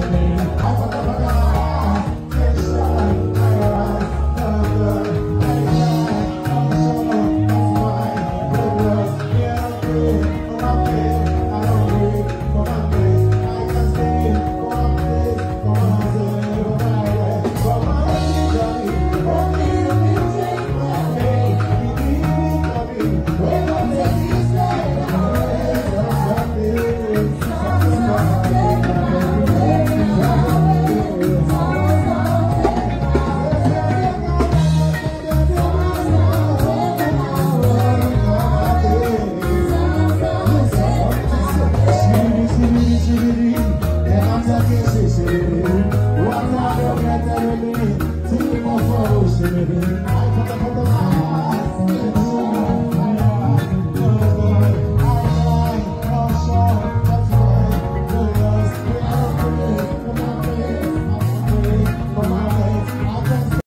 Amen. mi tí mo fọ́